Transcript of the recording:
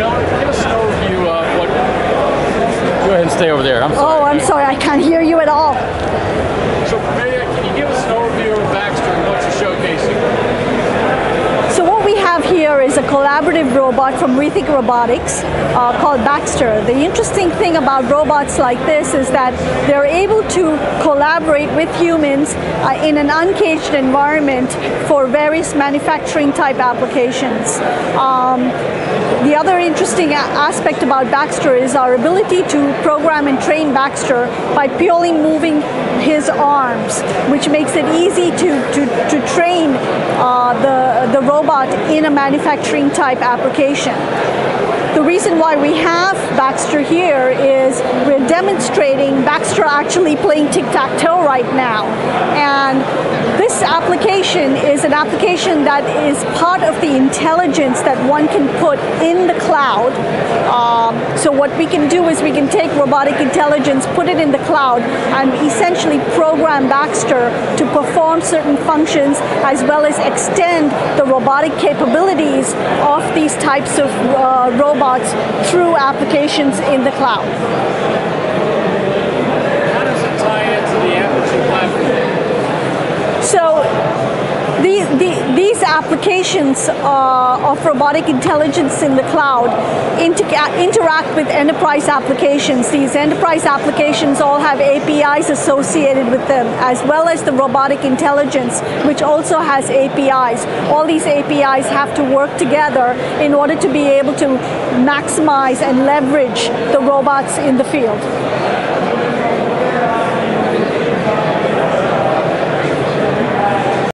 Miller, give us an overview of what. Go ahead and stay over there. I'm sorry. Oh, I'm sorry, I can't hear you at all. So, Maria, can you give us an overview of Baxter and what you're showcasing? So what we have here is a collaborative robot from Rethink Robotics uh, called Baxter. The interesting thing about robots like this is that they're able to collaborate with humans uh, in an uncaged environment for various manufacturing type applications. Um, the other interesting aspect about Baxter is our ability to program and train Baxter by purely moving his arms, which makes it easy to, to, to train uh, the, the robot in a manufacturing type application. The reason why we have Baxter here is we're demonstrating Baxter actually playing tic-tac-toe right now. And application that is part of the intelligence that one can put in the cloud. Um, so what we can do is we can take robotic intelligence, put it in the cloud, and essentially program Baxter to perform certain functions as well as extend the robotic capabilities of these types of uh, robots through applications in the cloud. How does it tie into the Apigee platform? So the, the, these applications uh, of robotic intelligence in the cloud inter interact with enterprise applications. These enterprise applications all have APIs associated with them, as well as the robotic intelligence, which also has APIs. All these APIs have to work together in order to be able to maximize and leverage the robots in the field.